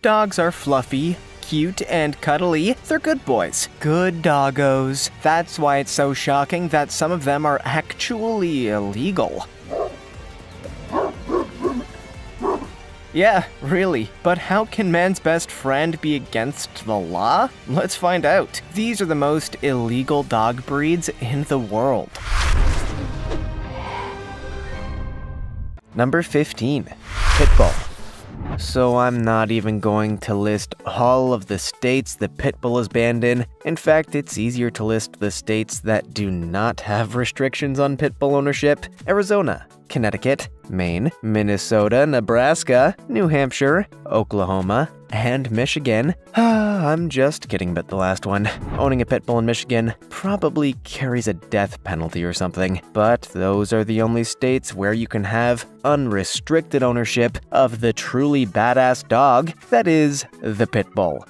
Dogs are fluffy, cute, and cuddly. They're good boys. Good doggos. That's why it's so shocking that some of them are actually illegal. Yeah, really. But how can man's best friend be against the law? Let's find out. These are the most illegal dog breeds in the world. Number 15. Pitbull. So I'm not even going to list all of the states that Pitbull is banned in. In fact, it's easier to list the states that do not have restrictions on Pitbull ownership. Arizona, Connecticut, Maine, Minnesota, Nebraska, New Hampshire, Oklahoma, and Michigan. I'm just kidding about the last one. Owning a pit bull in Michigan probably carries a death penalty or something, but those are the only states where you can have unrestricted ownership of the truly badass dog that is the pit bull.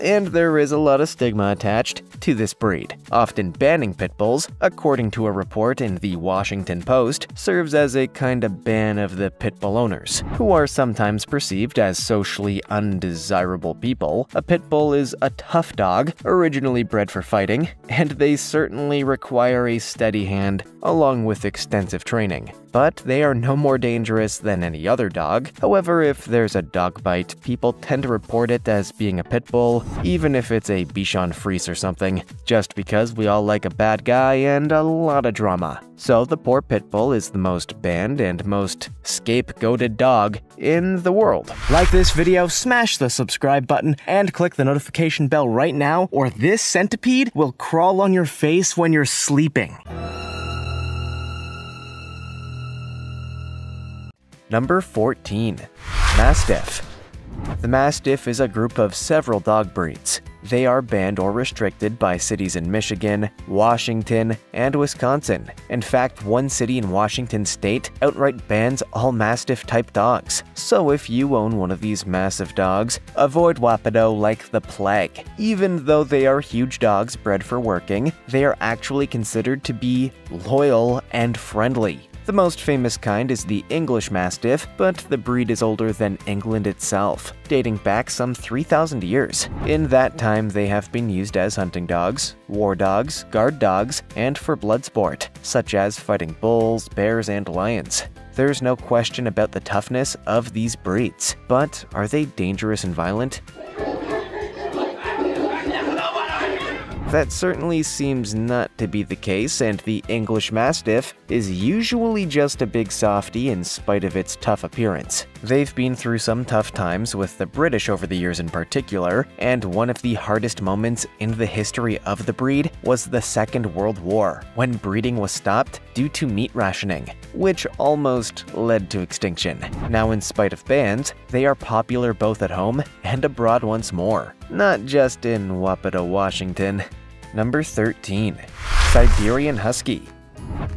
and there is a lot of stigma attached to this breed. Often banning pit bulls, according to a report in the Washington Post, serves as a kind of ban of the pit bull owners, who are sometimes perceived as socially undesirable people. A pit bull is a tough dog, originally bred for fighting, and they certainly require a steady hand along with extensive training but they are no more dangerous than any other dog. However, if there's a dog bite, people tend to report it as being a pit bull, even if it's a Bichon Frise or something, just because we all like a bad guy and a lot of drama. So the poor pit bull is the most banned and most scapegoated dog in the world. Like this video, smash the subscribe button, and click the notification bell right now, or this centipede will crawl on your face when you're sleeping. Number 14. Mastiff. The Mastiff is a group of several dog breeds. They are banned or restricted by cities in Michigan, Washington, and Wisconsin. In fact, one city in Washington state outright bans all Mastiff type dogs. So if you own one of these massive dogs, avoid Wapato like the plague. Even though they are huge dogs bred for working, they are actually considered to be loyal and friendly. The most famous kind is the English Mastiff, but the breed is older than England itself, dating back some 3,000 years. In that time, they have been used as hunting dogs, war dogs, guard dogs, and for blood sport, such as fighting bulls, bears, and lions. There's no question about the toughness of these breeds, but are they dangerous and violent? That certainly seems not to be the case, and the English Mastiff is usually just a big softy in spite of its tough appearance. They've been through some tough times with the British over the years in particular, and one of the hardest moments in the history of the breed was the Second World War, when breeding was stopped due to meat rationing, which almost led to extinction. Now, in spite of bans, they are popular both at home and abroad once more, not just in Wapato, Washington. Number 13. Siberian Husky.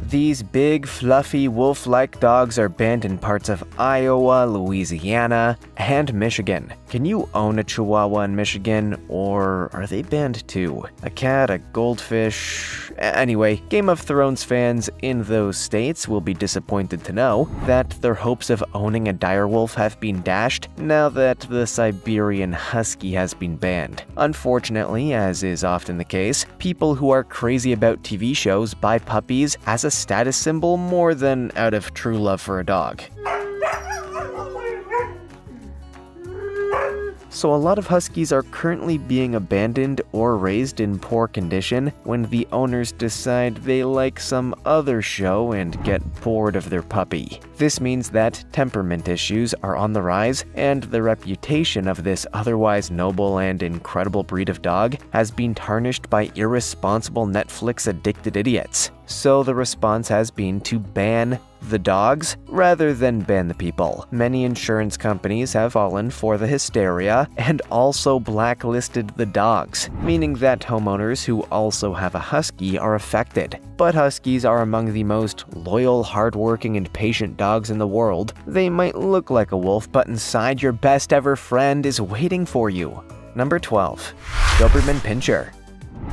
These big, fluffy, wolf like dogs are banned in parts of Iowa, Louisiana, and Michigan. Can you own a Chihuahua in Michigan, or are they banned too? A cat, a goldfish. Anyway, Game of Thrones fans in those states will be disappointed to know that their hopes of owning a direwolf have been dashed now that the Siberian Husky has been banned. Unfortunately, as is often the case, people who are crazy about TV shows buy puppies as a status symbol more than out of true love for a dog. So a lot of huskies are currently being abandoned or raised in poor condition when the owners decide they like some other show and get bored of their puppy. This means that temperament issues are on the rise and the reputation of this otherwise noble and incredible breed of dog has been tarnished by irresponsible Netflix addicted idiots. So the response has been to ban the dogs rather than ban the people. Many insurance companies have fallen for the hysteria and also blacklisted the dogs, meaning that homeowners who also have a husky are affected. But huskies are among the most loyal, hardworking, and patient dogs in the world. They might look like a wolf, but inside your best ever friend is waiting for you. Number 12. Doberman Pinscher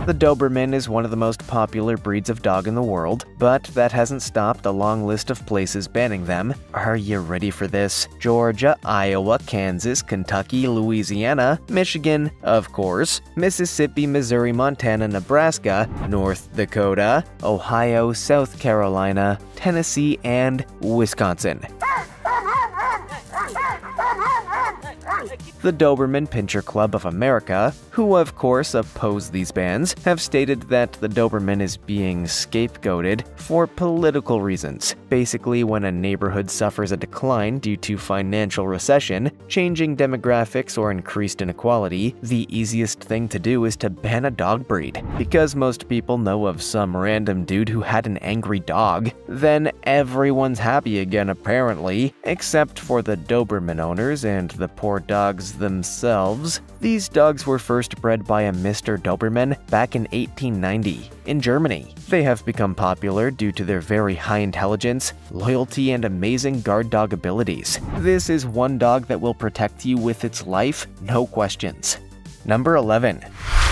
The Doberman is one of the most popular breeds of dog in the world, but that hasn't stopped a long list of places banning them. Are you ready for this? Georgia, Iowa, Kansas, Kentucky, Louisiana, Michigan, of course, Mississippi, Missouri, Montana, Nebraska, North Dakota, Ohio, South Carolina, Tennessee, and Wisconsin. The Doberman Pinscher Club of America, who of course oppose these bans, have stated that the Doberman is being scapegoated for political reasons. Basically, when a neighborhood suffers a decline due to financial recession, changing demographics, or increased inequality, the easiest thing to do is to ban a dog breed. Because most people know of some random dude who had an angry dog, then everyone's happy again apparently, except for the Doberman owners and the poor dogs themselves. These dogs were first bred by a Mr. Doberman back in 1890 in Germany. They have become popular due to their very high intelligence, loyalty, and amazing guard dog abilities. This is one dog that will protect you with its life, no questions. Number 11.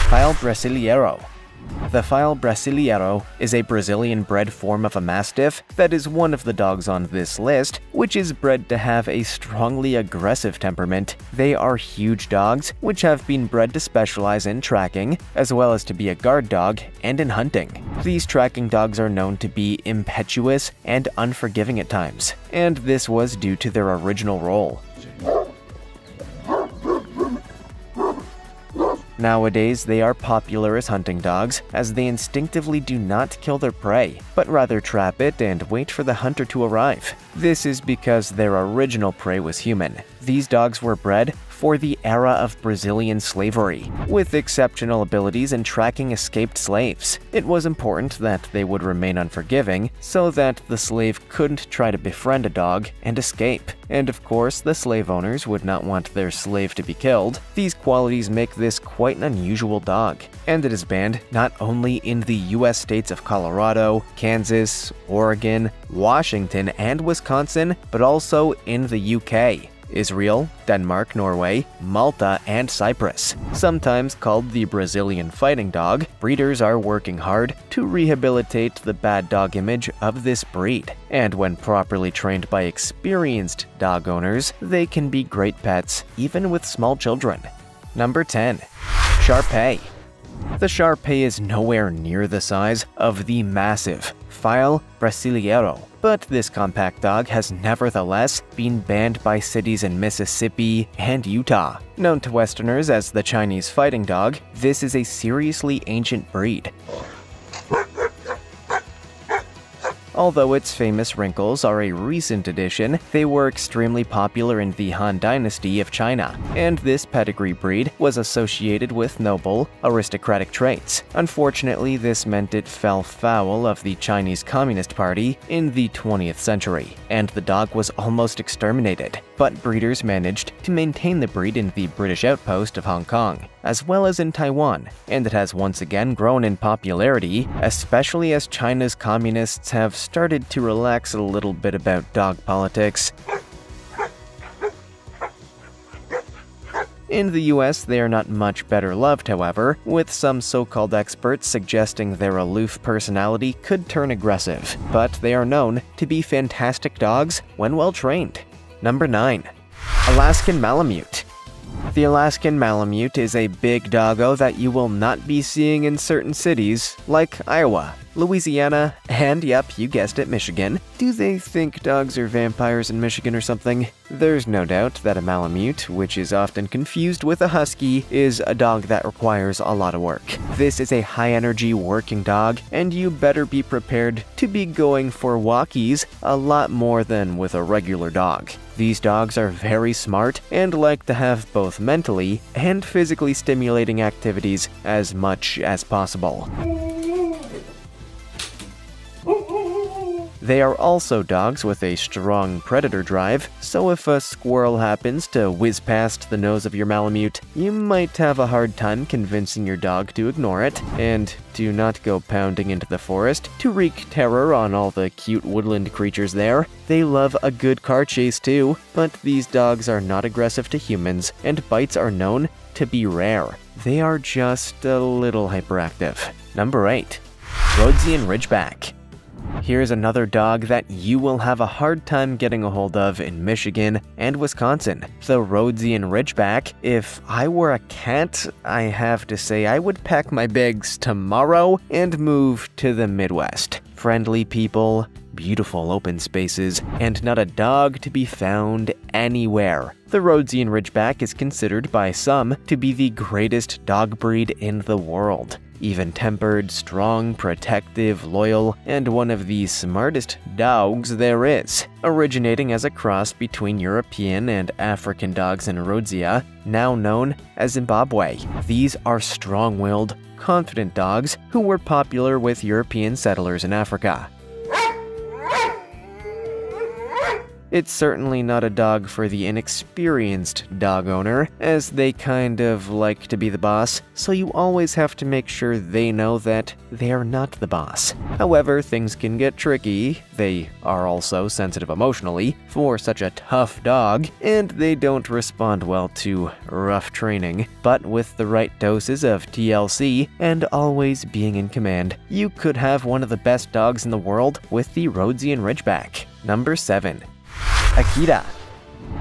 Fila Brasileiro the Fila Brasileiro is a Brazilian bred form of a Mastiff that is one of the dogs on this list, which is bred to have a strongly aggressive temperament. They are huge dogs, which have been bred to specialize in tracking, as well as to be a guard dog and in hunting. These tracking dogs are known to be impetuous and unforgiving at times, and this was due to their original role. Nowadays, they are popular as hunting dogs, as they instinctively do not kill their prey, but rather trap it and wait for the hunter to arrive. This is because their original prey was human. These dogs were bred for the era of Brazilian slavery, with exceptional abilities in tracking escaped slaves. It was important that they would remain unforgiving so that the slave couldn't try to befriend a dog and escape. And of course, the slave owners would not want their slave to be killed. These qualities make this quite an unusual dog, and it is banned not only in the US states of Colorado, Kansas, Oregon, Washington, and Wisconsin, but also in the UK. Israel, Denmark, Norway, Malta, and Cyprus. Sometimes called the Brazilian fighting dog, breeders are working hard to rehabilitate the bad dog image of this breed. And when properly trained by experienced dog owners, they can be great pets, even with small children. Number 10. Shar Pei. The Shar Pei is nowhere near the size of the massive Fila Brasileiro, but this compact dog has nevertheless been banned by cities in Mississippi and Utah. Known to Westerners as the Chinese fighting dog, this is a seriously ancient breed. Although its famous wrinkles are a recent addition, they were extremely popular in the Han Dynasty of China, and this pedigree breed was associated with noble, aristocratic traits. Unfortunately, this meant it fell foul of the Chinese Communist Party in the 20th century, and the dog was almost exterminated. But breeders managed to maintain the breed in the British outpost of Hong Kong, as well as in Taiwan, and it has once again grown in popularity, especially as China's communists have started to relax a little bit about dog politics. In the US, they are not much better loved, however, with some so called experts suggesting their aloof personality could turn aggressive, but they are known to be fantastic dogs when well trained. Number 9. Alaskan Malamute. The Alaskan Malamute is a big doggo that you will not be seeing in certain cities, like Iowa, Louisiana, and yep, you guessed it, Michigan. Do they think dogs are vampires in Michigan or something? There's no doubt that a Malamute, which is often confused with a Husky, is a dog that requires a lot of work. This is a high energy working dog, and you better be prepared to be going for walkies a lot more than with a regular dog. These dogs are very smart and like to have both mentally and physically stimulating activities as much as possible. They are also dogs with a strong predator drive, so if a squirrel happens to whiz past the nose of your Malamute, you might have a hard time convincing your dog to ignore it, and do not go pounding into the forest to wreak terror on all the cute woodland creatures there. They love a good car chase too, but these dogs are not aggressive to humans, and bites are known to be rare. They are just a little hyperactive. Number 8. Rhodesian Ridgeback. Here's another dog that you will have a hard time getting a hold of in Michigan and Wisconsin. The Rhodesian Ridgeback. If I were a cat, I have to say I would pack my bags tomorrow and move to the Midwest. Friendly people, beautiful open spaces, and not a dog to be found anywhere. The Rhodesian Ridgeback is considered by some to be the greatest dog breed in the world even tempered, strong, protective, loyal, and one of the smartest dogs there is. Originating as a cross between European and African dogs in Rhodesia, now known as Zimbabwe. These are strong willed, confident dogs who were popular with European settlers in Africa. It's certainly not a dog for the inexperienced dog owner, as they kind of like to be the boss, so you always have to make sure they know that they are not the boss. However, things can get tricky. They are also sensitive emotionally for such a tough dog, and they don't respond well to rough training. But with the right doses of TLC and always being in command, you could have one of the best dogs in the world with the Rhodesian Ridgeback. Number 7. Akita.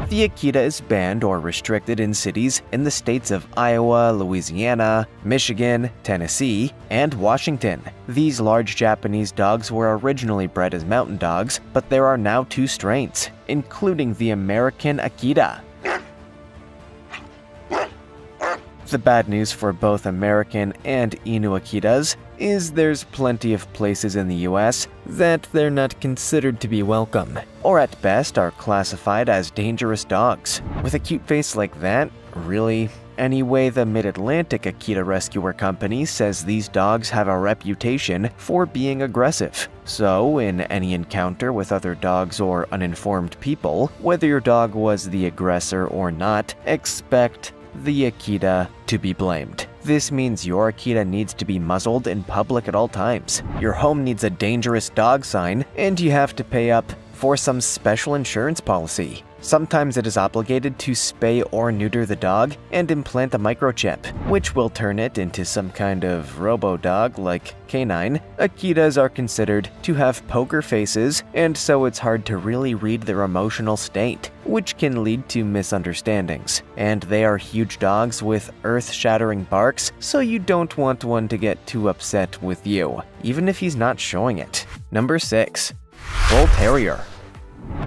The Akita is banned or restricted in cities in the states of Iowa, Louisiana, Michigan, Tennessee, and Washington. These large Japanese dogs were originally bred as mountain dogs, but there are now two strains, including the American Akita. The bad news for both American and Inu Akitas is there's plenty of places in the US that they're not considered to be welcome, or at best are classified as dangerous dogs. With a cute face like that, really? Anyway, the Mid Atlantic Akita Rescuer Company says these dogs have a reputation for being aggressive. So, in any encounter with other dogs or uninformed people, whether your dog was the aggressor or not, expect the Akita to be blamed. This means your Akita needs to be muzzled in public at all times. Your home needs a dangerous dog sign, and you have to pay up for some special insurance policy. Sometimes it is obligated to spay or neuter the dog and implant a microchip, which will turn it into some kind of robo-dog like canine. Akitas are considered to have poker faces, and so it's hard to really read their emotional state, which can lead to misunderstandings. And they are huge dogs with earth-shattering barks, so you don't want one to get too upset with you, even if he's not showing it. Number 6. Bull Terrier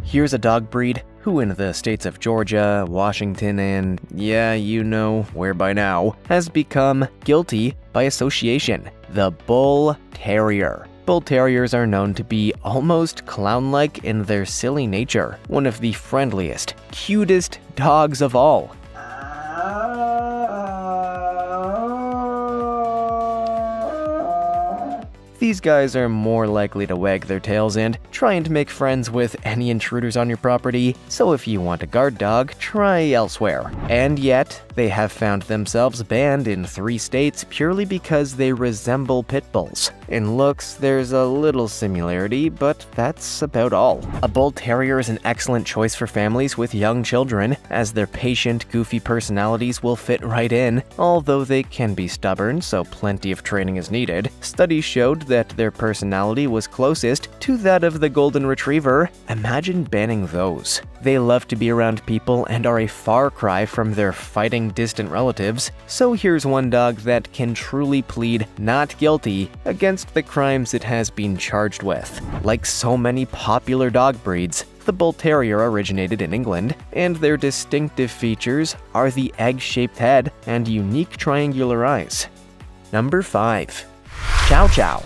Here's a dog breed who in the states of Georgia, Washington, and yeah, you know where by now, has become guilty by association the Bull Terrier. Bull Terriers are known to be almost clown like in their silly nature, one of the friendliest, cutest dogs of all. Ah. These guys are more likely to wag their tails and try and make friends with any intruders on your property, so if you want a guard dog, try elsewhere. And yet, they have found themselves banned in three states purely because they resemble pit bulls. In looks, there's a little similarity, but that's about all. A Bull Terrier is an excellent choice for families with young children, as their patient, goofy personalities will fit right in, although they can be stubborn, so plenty of training is needed. Studies showed that their personality was closest to that of the Golden Retriever. Imagine banning those. They love to be around people and are a far cry from their fighting distant relatives, so here's one dog that can truly plead not guilty against the crimes it has been charged with. Like so many popular dog breeds, the Bull Terrier originated in England, and their distinctive features are the egg-shaped head and unique triangular eyes. Number 5. Chow Chow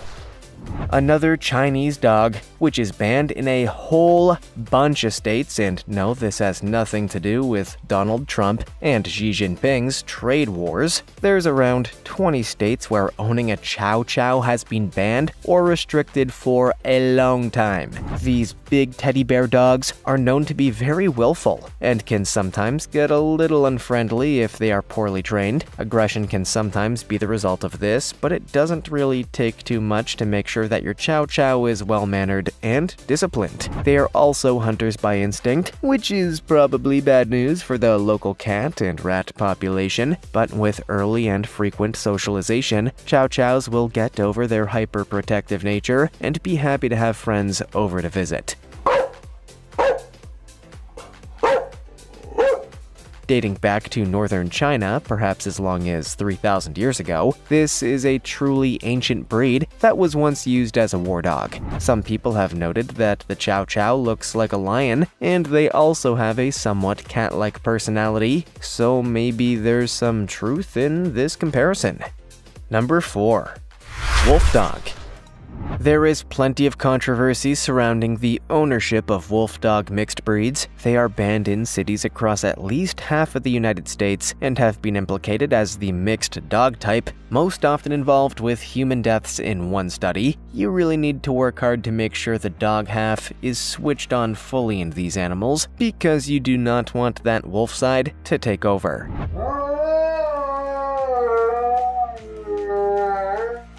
Another Chinese dog, which is banned in a whole bunch of states, and no, this has nothing to do with Donald Trump and Xi Jinping's trade wars. There's around 20 states where owning a Chow Chow has been banned or restricted for a long time. These big teddy bear dogs are known to be very willful and can sometimes get a little unfriendly if they are poorly trained. Aggression can sometimes be the result of this, but it doesn't really take too much to make sure that your Chow Chow is well mannered and disciplined. They are also hunters by instinct, which is probably bad news for the local cat and rat population, but with early and frequent socialization, Chow Chows will get over their hyperprotective nature and be happy to have friends over to visit. Dating back to northern China, perhaps as long as 3,000 years ago, this is a truly ancient breed that was once used as a war dog. Some people have noted that the Chow Chow looks like a lion, and they also have a somewhat cat like personality, so maybe there's some truth in this comparison. Number 4. Wolf Dog there is plenty of controversy surrounding the ownership of wolf dog mixed breeds. They are banned in cities across at least half of the United States and have been implicated as the mixed dog type, most often involved with human deaths in one study. You really need to work hard to make sure the dog half is switched on fully in these animals because you do not want that wolf side to take over.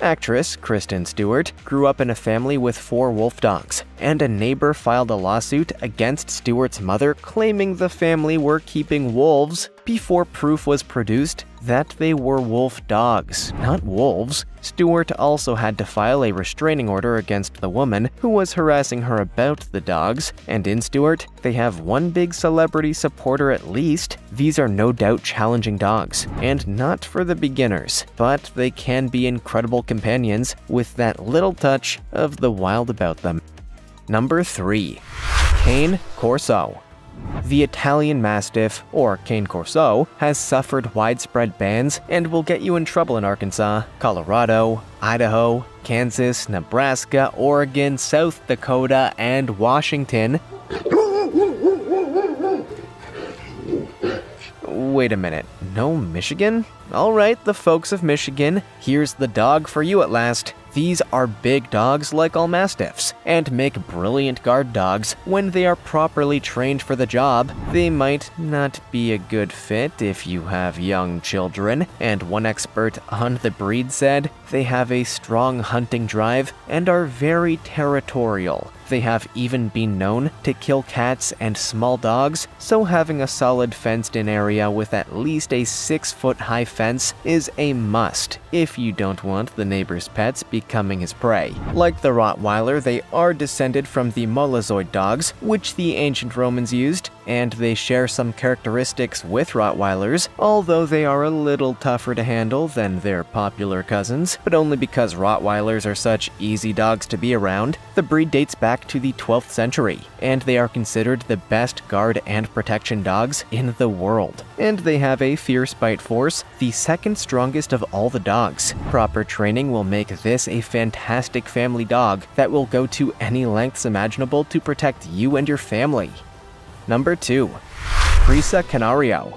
Actress Kristen Stewart grew up in a family with four wolf dogs, and a neighbor filed a lawsuit against Stewart's mother claiming the family were keeping wolves before proof was produced that they were wolf dogs, not wolves. Stewart also had to file a restraining order against the woman who was harassing her about the dogs, and in Stewart, they have one big celebrity supporter at least. These are no doubt challenging dogs, and not for the beginners, but they can be incredible companions with that little touch of the wild about them. Number 3. Cane Corso the Italian Mastiff, or Cane Corso, has suffered widespread bans and will get you in trouble in Arkansas, Colorado, Idaho, Kansas, Nebraska, Oregon, South Dakota, and Washington. Wait a minute, no Michigan? Alright, the folks of Michigan, here's the dog for you at last. These are big dogs like all Mastiffs, and make brilliant guard dogs when they are properly trained for the job. They might not be a good fit if you have young children, and one expert on the breed said they have a strong hunting drive and are very territorial. They have even been known to kill cats and small dogs, so having a solid fenced in area with at least a 6 foot high fence is a must if you don't want the neighbor's pets becoming his prey. Like the Rottweiler, they are descended from the Molossoid dogs, which the ancient Romans used, and they share some characteristics with Rottweilers, although they are a little tougher to handle than their popular cousins, but only because Rottweilers are such easy dogs to be around. The breed dates back to the 12th century, and they are considered the best guard and protection dogs in the world. And they have a fierce bite force, the second strongest of all the dogs. Proper training will make this a fantastic family dog that will go to any lengths imaginable to protect you and your family. Number 2. Presa Canario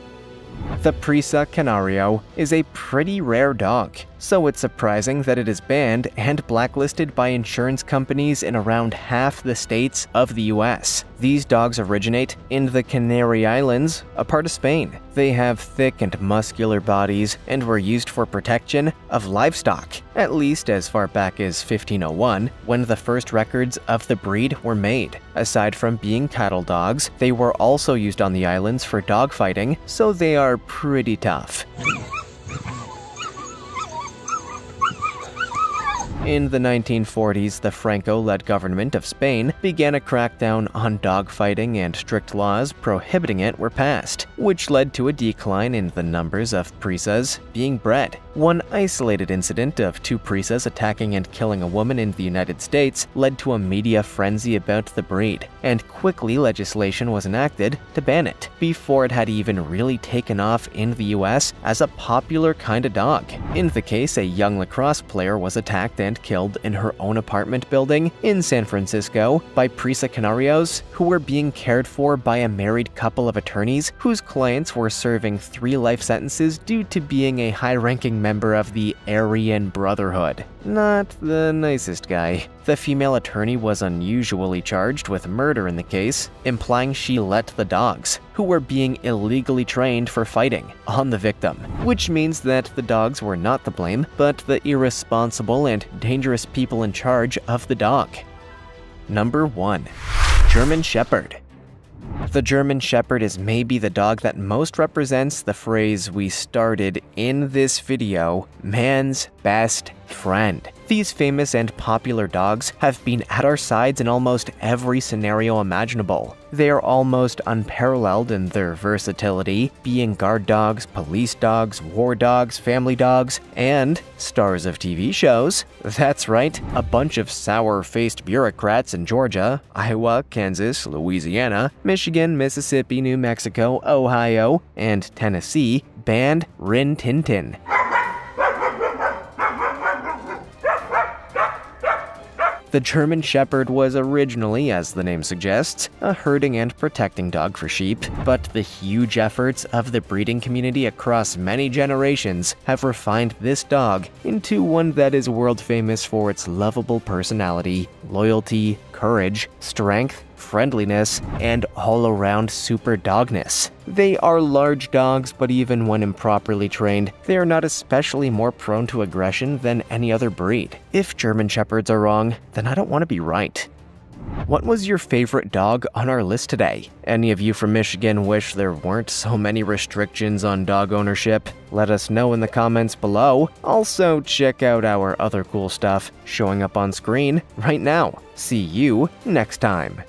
the Presa Canario is a pretty rare dog, so it's surprising that it is banned and blacklisted by insurance companies in around half the states of the US. These dogs originate in the Canary Islands, a part of Spain. They have thick and muscular bodies and were used for protection of livestock, at least as far back as 1501, when the first records of the breed were made. Aside from being cattle dogs, they were also used on the islands for dogfighting, so they are pretty tough. In the 1940s, the Franco led government of Spain began a crackdown on dogfighting, and strict laws prohibiting it were passed, which led to a decline in the numbers of presas being bred. One isolated incident of two presas attacking and killing a woman in the United States led to a media frenzy about the breed, and quickly legislation was enacted to ban it, before it had even really taken off in the US as a popular kind of dog. In the case, a young lacrosse player was attacked and killed in her own apartment building in San Francisco by Presa Canarios, who were being cared for by a married couple of attorneys whose clients were serving three life sentences due to being a high ranking member of the Aryan Brotherhood. Not the nicest guy. The female attorney was unusually charged with murder in the case, implying she let the dogs, who were being illegally trained for fighting, on the victim, which means that the dogs were not to blame, but the irresponsible and dangerous people in charge of the dog. Number 1. German Shepherd. The German Shepherd is maybe the dog that most represents the phrase we started in this video man's best friend. These famous and popular dogs have been at our sides in almost every scenario imaginable. They are almost unparalleled in their versatility, being guard dogs, police dogs, war dogs, family dogs, and stars of TV shows. That's right, a bunch of sour faced bureaucrats in Georgia, Iowa, Kansas, Louisiana, Michigan, Mississippi, New Mexico, Ohio, and Tennessee banned Rin Tin Tin. The German Shepherd was originally, as the name suggests, a herding and protecting dog for sheep, but the huge efforts of the breeding community across many generations have refined this dog into one that is world famous for its lovable personality, loyalty, courage, strength, friendliness, and all around super dogness. They are large dogs, but even when improperly trained, they are not especially more prone to aggression than any other breed. If German Shepherds are wrong, then I don't want to be right. What was your favorite dog on our list today? Any of you from Michigan wish there weren't so many restrictions on dog ownership? Let us know in the comments below. Also, check out our other cool stuff showing up on screen right now. See you next time.